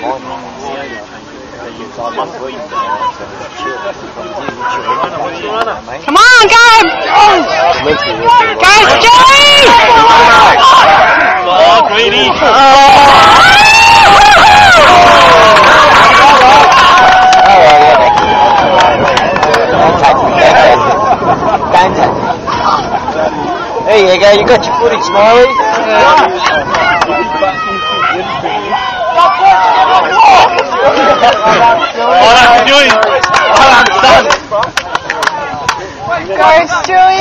Come on, guys! Guys, Joey! Oh! There you go, you got your footage, Smiley. Go, Joey.